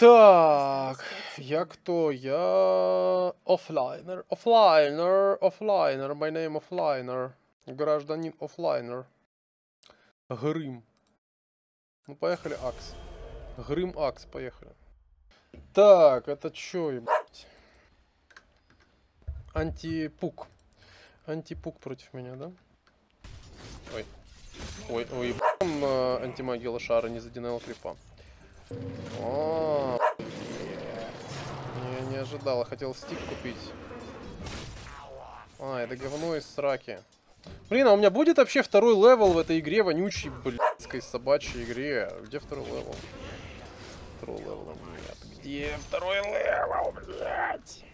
Так, я кто? Я офлайнер, офлайнер, офлайнер, my name офлайнер, гражданин офлайнер. Грым. Ну, поехали, Акс. Грым, Акс, поехали. Так, это чё, ебать? Антипук. Антипук против меня, да? Ой. Ой, ой, ебать, там, э, антимагия лошара не задинал крипа. О. Не, не ожидал, хотел stick купить. А, это говно из сраки. Блин, а у меня будет вообще второй level в этой игре, вонючей, блядской собачьей игре? Где второй level? Второй level нет. Где второй level, блядь?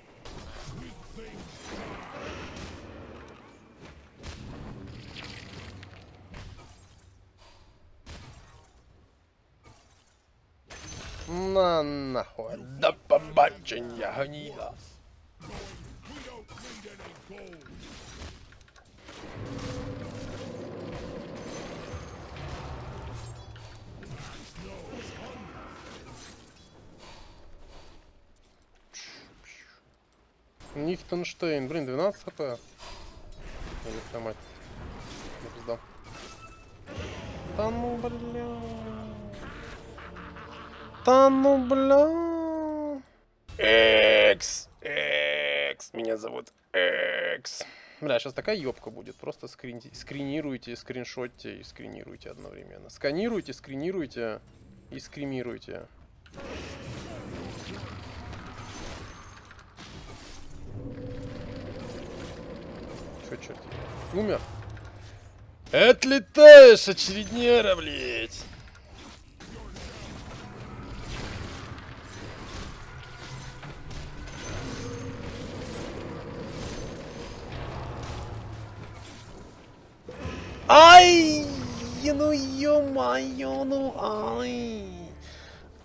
На нахуй. До побачення, гніда. Нихтенштейн, блин, 12 хп. Твою мать. Да ну, бля. Да ну, бля. Экс. Экс. Меня зовут Экс. Бля, сейчас такая ёбка будет. Просто скрин... скринируйте, скриншотьте и скринируйте одновременно. Сканируйте, скринируйте и скримируйте. Чё, черт? Умер? Отлетаешь, очереднера, блядь! Ай! Ну ё-моё, ну ай!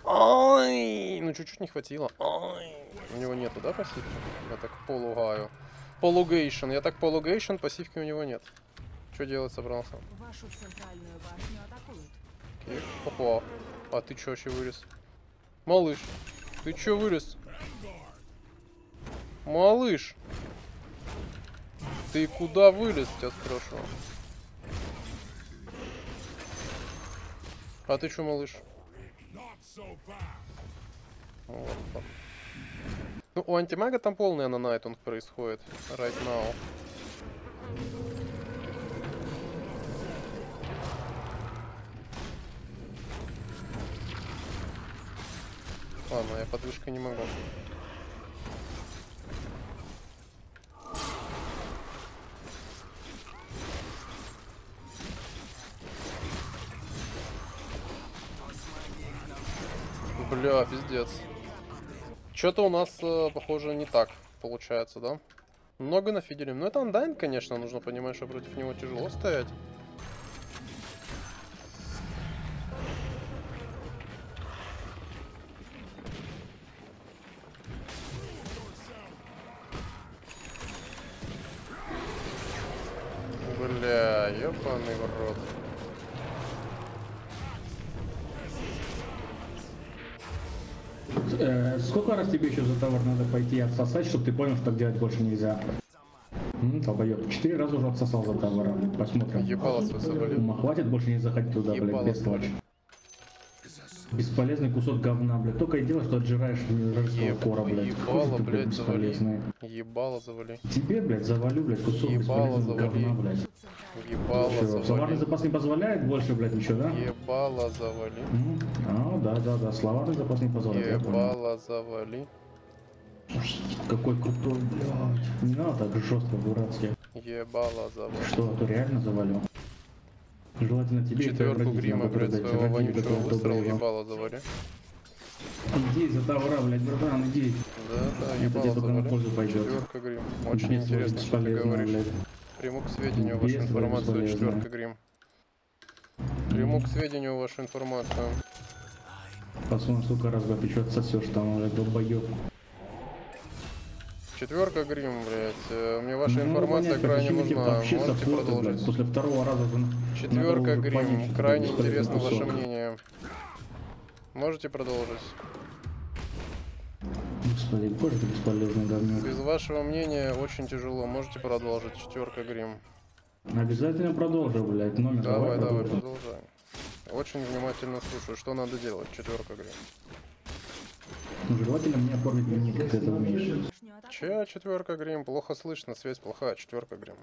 Ай! Ну чуть-чуть не хватило. Ай! У него нету, да, пассивки? Я так полугаю. Полугейшн. Я так полугейшн, пассивки у него нет. Что делать собрался? Вашу центральную башню атакуют. Окей. Опа. А ты чё вообще вылез? Малыш, ты чё вылез? Малыш. Ты куда вылез, тебя спрашиваю? А ты чё, малыш? Вот. Ну, у антимага там полный ананайтунг происходит. Right now. Ладно, я под вышкой не могу. Бля, пиздец. Что-то у нас, э, похоже, не так получается, да? Много нафиделим. Ну, это андайн, конечно, нужно понимать, что против него тяжело стоять. Отсосать, чтобы ты понял, что так делать больше нельзя? М, долбоёб. Четыре раза уже отсосал за товаром. Посмотрим. Ебало соболю. Ума хватит больше не заходить туда, блядь, Ебало бестолочь. Бесполезный кусок говна, блядь. Только и дело, что отжираешь ржавого кора, блядь. ебало, ты, блядь, завали. бесполезный. Ебало завали. Тебе, блядь, завалю, блядь, кусок Ебало бесполезного завали. говна, блядь. Ебало Чё, словарный завали. запас не позволяет больше, блядь, ничего, да? Ебало завали. М, А, да, да, да, словарный запас не позволяет. Ебало завали. Какой крутой, блядь. Не надо так жестко, дурацки. Ебало завали. Что, то реально завалил? Желательно тебе Четверку грима, блядь, своего вонючего выстрела ебало завали. Иди за товара, блядь, братан, иди. Да, да, Это тебе только на пользу пойдет. Четверка грим. Очень Бесполезно, интересно, что ты говоришь. блядь. Приму к сведению вашу информацию, четверка грим. Приму к сведению вашу информацию. Посмотрим, сколько раз, ты что там, блядь, долбоёб. Четверка грим, блядь. э, Мне ваша Ну, информация понятно, крайне нужна. Можете саппорты, блядь, продолжить. После второго раза на- Четверка грим. понять, Крайне интересно ваше кусок. мнение. Можете продолжить. Господи, боже ты бесполезный говнюк. Без вашего мнения очень тяжело. Можете продолжить? Четверка грим. Обязательно продолжу, блядь. Номер Давай, давай, продолжим. продолжай. Очень внимательно слушаю. Что надо делать? Четверка грим. Ну, Желательно мне оформить дневник, как это умеешь. Че, четверка грим? Плохо слышно, связь плохая. Четверка грим.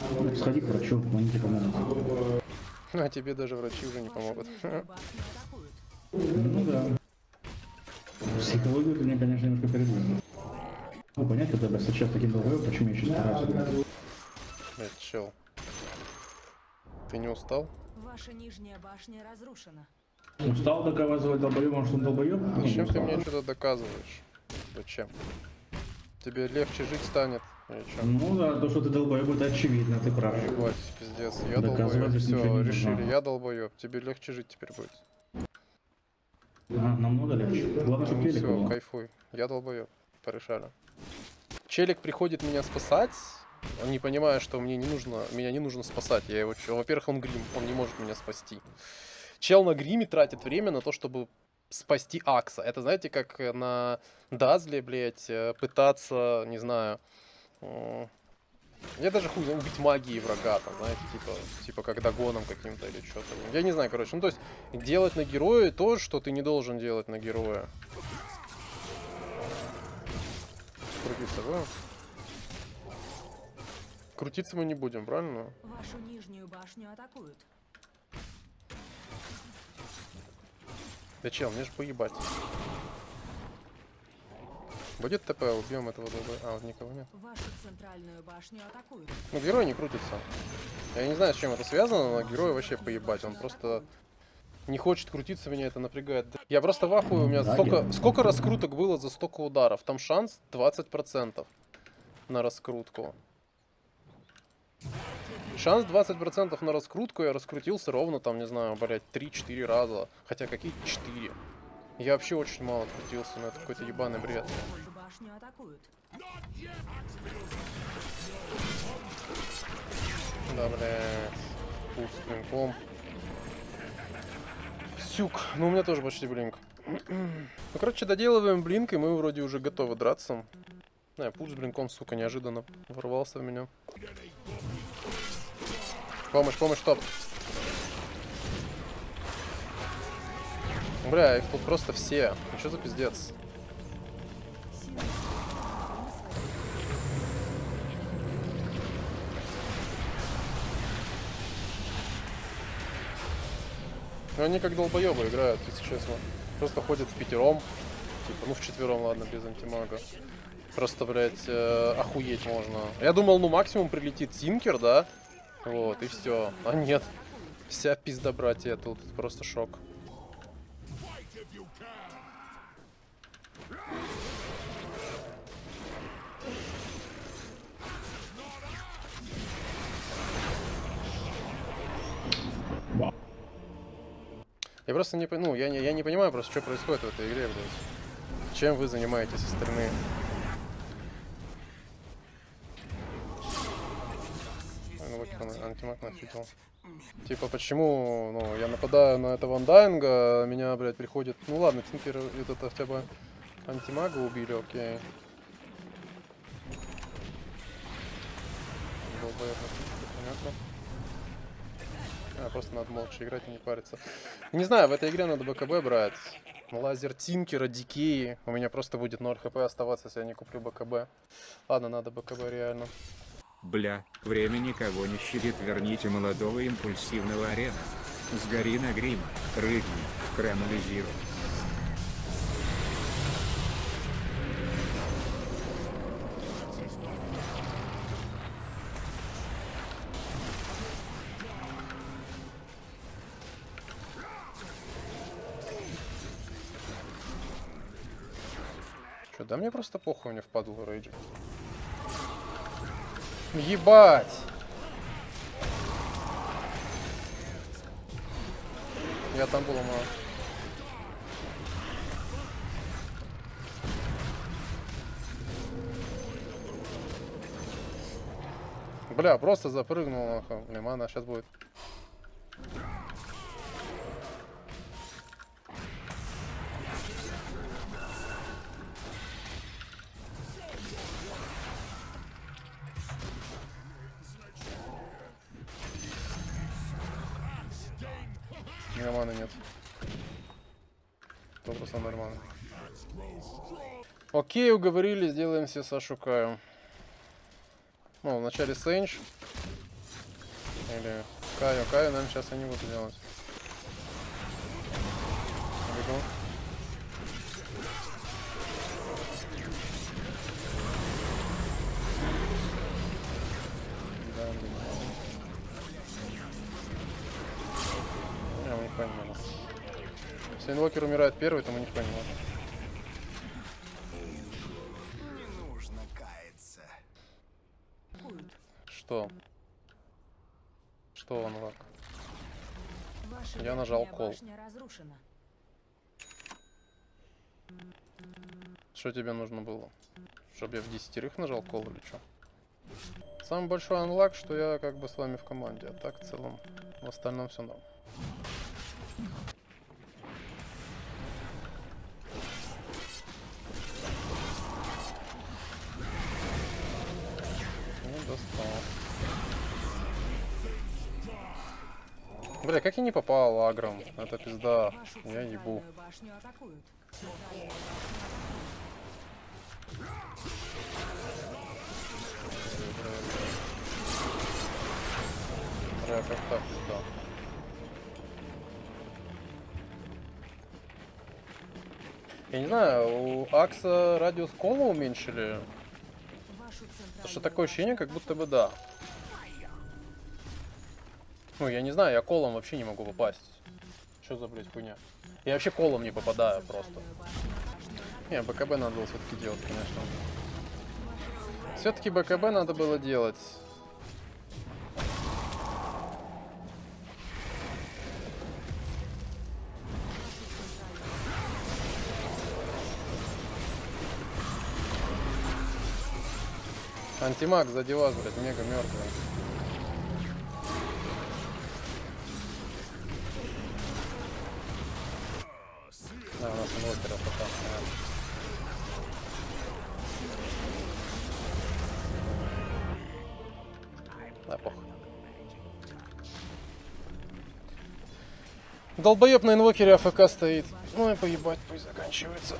Ну, Сходи к врачу, они тебе помогут. А тебе даже врачи уже не помогут. Ну да. Психологию ты мне, конечно, немножко передвинул. Ну, понятно, тогда сейчас таким долгой, почему я еще стараюсь. блядь. Блять, чел. Ты не устал? Ваша нижняя башня разрушена. Устал доказывать долбоебам, что он долбоеб? Зачем ты мне что-то доказываешь? Зачем? Тебе легче жить станет? Чем? Ну да, то, что ты долбоеб, это очевидно, ты прав. Ебать, пиздец. Я долбоеб. Все, решили. Я долбоеб. Тебе легче жить теперь будет. А, намного легче. Главное, чтобы телек все, кайфуй. Я долбоеб. Порешали. Челик приходит меня спасать. Он не понимает, что мне не нужно, меня не нужно спасать. Я его, во-первых, он грим, он не может меня спасти. Чел на гриме тратит время на то, чтобы спасти Акса. Это, знаете, как на Дазле, блядь, э, пытаться, не знаю, я даже хуй убить магией врага, там, знаете, типа, типа как догоном каким-то или что-то. Я не знаю, короче. Ну, то есть, делать на героя то, что ты не должен делать на героя. Крутиться будем? Крутиться мы не будем, правильно? Вашу нижнюю башню атакуют. Да чел, мне же поебать. Будет ТП, убьем этого долго. А, вот никого нет. Вашу центральную башню атакуют. Ну, герой не крутится. Я не знаю, с чем это связано, но герой вообще поебать. Он просто не хочет крутиться, меня это напрягает. Я просто в ахуе, у меня столько, сколько раскруток было за столько ударов. Там шанс 20% на раскрутку. Шанс 20% на раскрутку, я раскрутился ровно там, не знаю, блять, 3-4 раза. Хотя какие 4? Я вообще очень мало крутился, но это какой-то ебаный бред. Башню атакуют. Да, блядь. Пуш с блинком. Сюк. Ну, у меня тоже почти блинк. Ну, короче, доделываем блинк, и мы вроде уже готовы драться. Да, пуш с блинком, сука, неожиданно ворвался в меня. Помощь, помощь, стоп. Бля, их тут просто все. Ну что за пиздец? Ну они как долбоебы играют, если честно. Просто ходят в пятером. Типа, ну в четвером, ладно, без антимага. Просто, блядь, э, охуеть можно. Я думал, ну максимум прилетит Тинкер, да? Вот, и все. А нет. Вся пизда, братья, тут просто шок. Я просто не, ну, я не, я не понимаю просто, что происходит в этой игре, блядь. Чем вы занимаетесь остальные? Ой, антимаг нафигел. Типа, почему, ну, я нападаю на этого андайнга, а меня, блядь, приходит... Ну ладно, Тинкер, это хотя бы антимага убили, окей. Тинкере, понятно. А, просто надо молча играть и не париться. Не знаю, в этой игре надо БКБ брать. Лазер Тинкера, Дикеи. У меня просто будет 0 хп оставаться, если я не куплю БКБ. Ладно, надо БКБ реально. Бля, время никого не щадит, верните молодого импульсивного арена. Сгори на грима, рыгни, карамелизируй. Что, да мне просто похуй, мне впадло рейджи. Ебать! Я там был, мало. Бля, просто запрыгнул, нахуй. Блин, сейчас будет. Окей, уговорили, сделаем все Сашу Каю. Ну, вначале Сенч. Или Каю. Каю, наверное, сейчас я не буду делать. Бегу. Не, мы не понимали. Если инвокер умирает первый, то мы не понимаем. Нажал кол. Что тебе нужно было? Чтобы я в десятерых нажал кол или что? Самый большой анлак, что я как бы с вами в команде, а так в целом в остальном все норм. Не достал. Бля, как я не попал агром? Это пизда. Я ебу. Бля, как так пизда? Я не знаю, у Акса радиус кола уменьшили. Потому что такое ощущение, как будто бы да. Ну, я не знаю, я колом вообще не могу попасть. Что за, блядь, хуйня? Я вообще колом не попадаю просто. Не, БКБ надо было все-таки делать, конечно. Все-таки БКБ надо было делать. Антимаг сзади вас, блядь, мега мертвый. Долбоеб на инвокере АФК стоит. Ну и поебать, пусть заканчивается.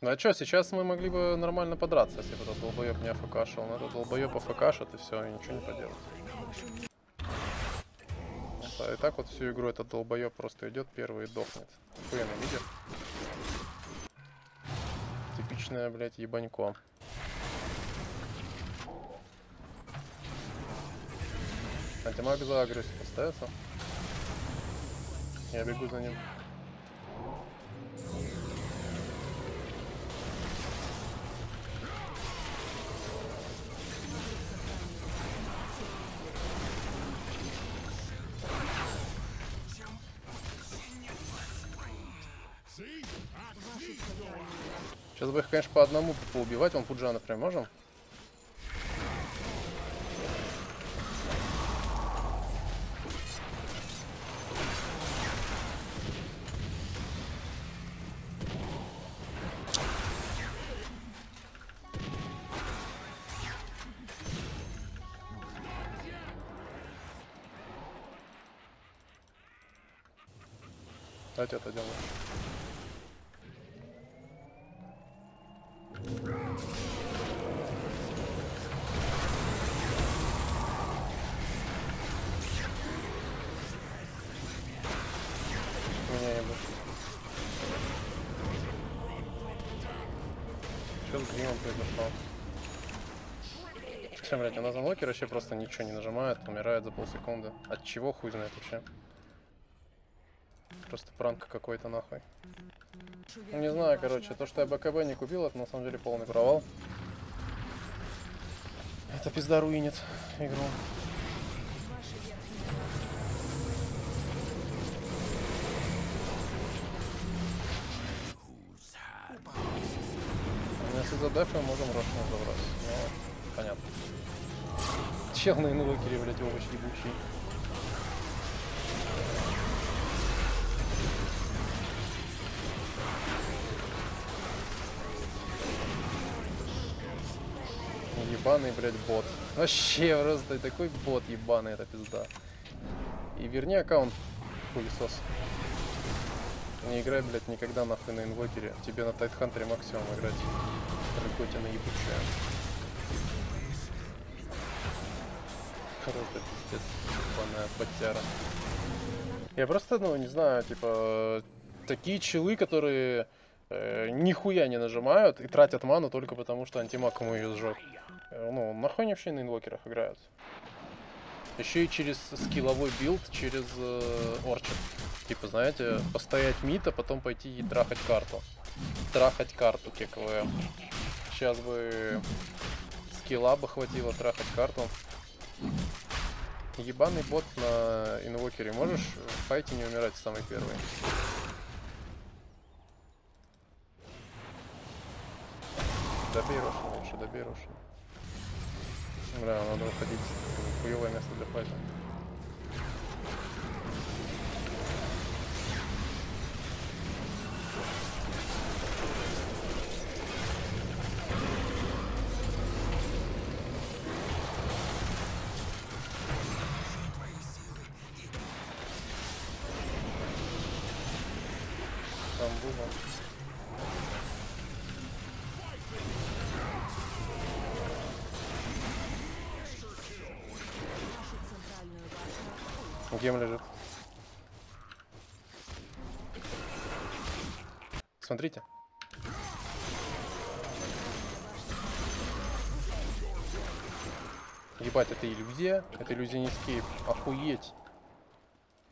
Ну а что, сейчас мы могли бы нормально подраться, если бы этот долбоеб не АФКшил. Но этот долбоеб АФКшит и все, и ничего не поделать. Это- и так вот всю игру этот долбоеб просто идет первый и дохнет. Охуенно видит. Типичное, блядь, ебанько. Антимаг за агрессию поставится. Я бегу за ним. Сейчас бы их, конечно, по одному поубивать. Вон Пуджа, например, можем? Давайте это делаем. Меня ебут. Что с гримом произошло? Чем, блядь, анлокер вообще просто ничего не нажимает, умирает за полсекунды. От чего хуй знает вообще? Просто пранк какой-то нахуй. Ну, не знаю, короче, то, что я БКБ не купил, это на самом деле полный провал. Это пизда руинит игру. Если за дефы, можем Рошну забрать. Ну, понятно. Чел на инвокере, блядь, овощ ебучий. Ебаный, блядь, бот. Вообще просто такой бот ебаный, это пизда. И верни аккаунт, хуесос. Не играй, блядь, никогда нахуй на инвокере. Тебе на Тайтхантере максимум играть. Рыкотина ебучая. Просто пиздец, ебаная подтяра. Я просто, ну, не знаю, типа, такие чилы, которые э, нихуя не нажимают и тратят ману только потому, что антимаг ему ее сжег. Э, ну, нахуй вообще на инвокерах играют? Еще и через скилловой билд, через э, орчер. Типа, знаете, постоять мид, а потом пойти и трахать карту. Трахать карту ККВМ. Сейчас бы скилла бы хватило трахать карту. Ебаный бот на инвокере. Можешь в файте не умирать самый первый? Добей лучше, добей. Бля, надо выходить. Хуевое место для файта. Гем лежит. Смотрите. Ебать, это иллюзия? Это иллюзия не скейп. Охуеть.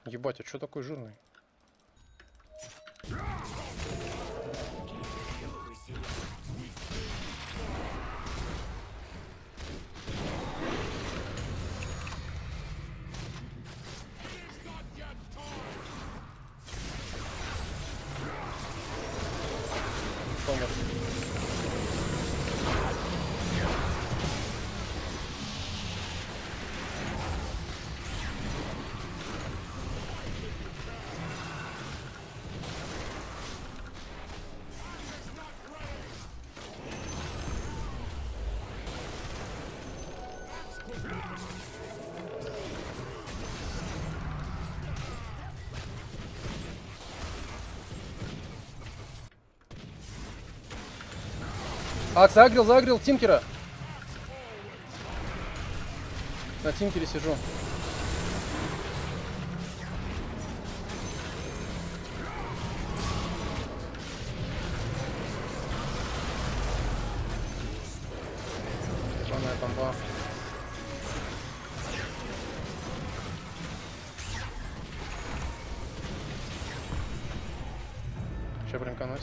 Ебать, а что такой жирный? Ак, загрел, загрел Тинкера. На Тинкере сижу. Ебаная бомба. Сейчас блинканусь.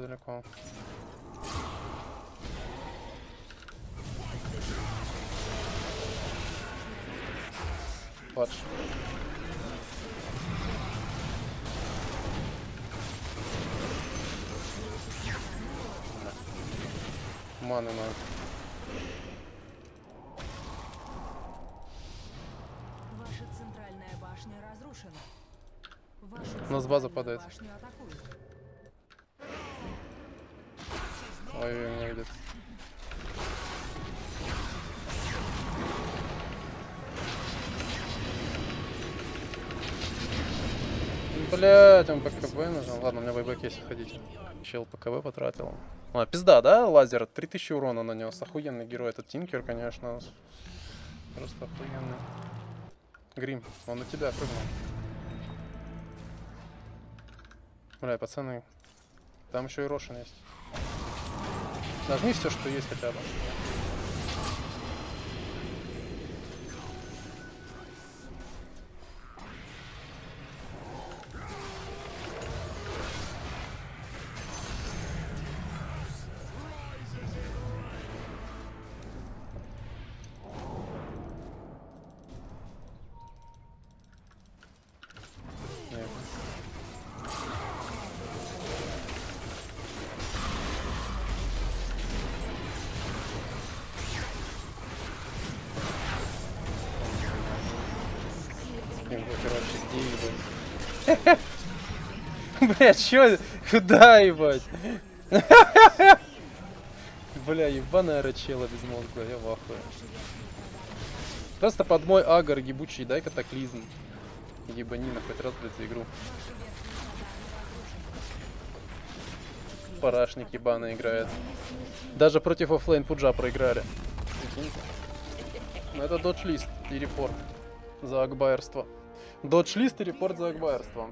Еще далеко. Падж. Маны надо. Ваша центральная башня разрушена. Вашу У нас база падает. башню атакуют. Ой, меня видят. Блять, он ПКБ нажал. Ладно, у меня байбек есть, ходите. Чел ПКБ потратил. А, пизда, да, лазер? 3000 урона нанес. Охуенный герой этот Тинкер, конечно. Просто охуенный. Грим, он на тебя прыгнул. Бля, пацаны, там еще и Рошин есть. Нажми все, что есть хотя бы. Инвокер вообще где ебать? Бля, чё? Куда, ебать? Бля, ебаная рачела без мозга, я в ахуе. Просто под мой агр ебучий, дай катаклизм. Ебанина, хоть раз, блядь, за игру. Парашник ебаный играет. Даже против оффлейн пуджа проиграли. Прикиньте. Ну это додж-лист и репорт за акбайерство. Додж-лист и репорт за акбайерство.